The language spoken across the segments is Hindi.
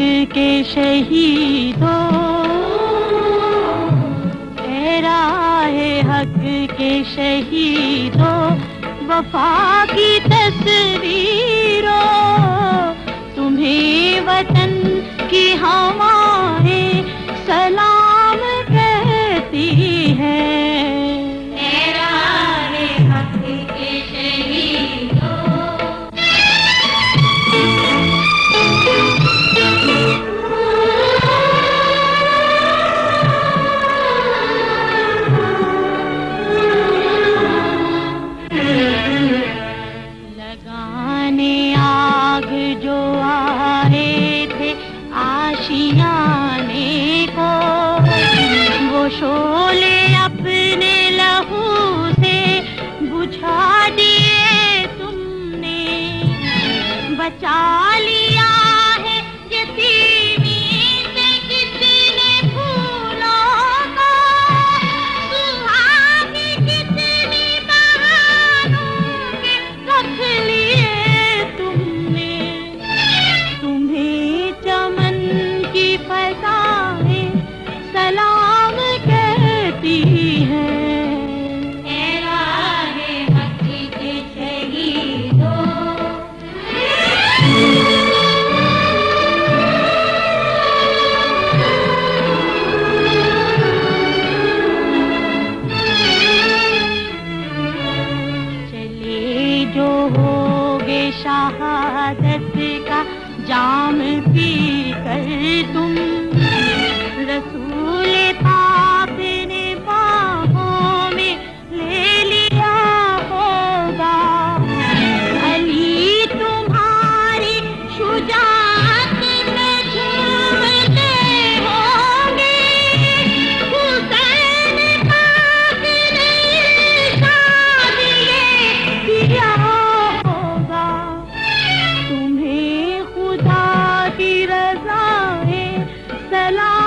के शहीदों। है हक के शहीदों। वफा की तस्वीरों। तुम्हें वतन की हमारे सलाम बुझा दिए तुमने। बचा लिया है ये jamming. selam.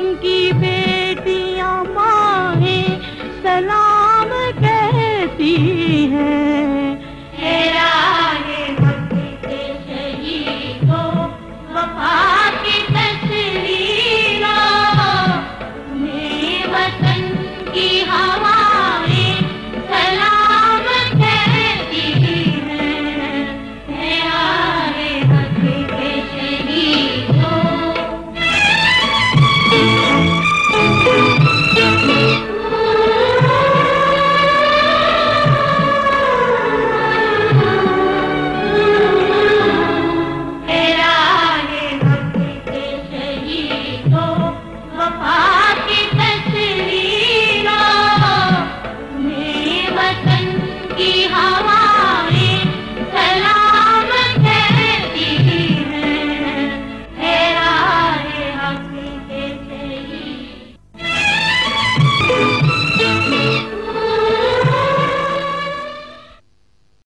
उनकी बेटियाँ माए सलाम कहती हैं।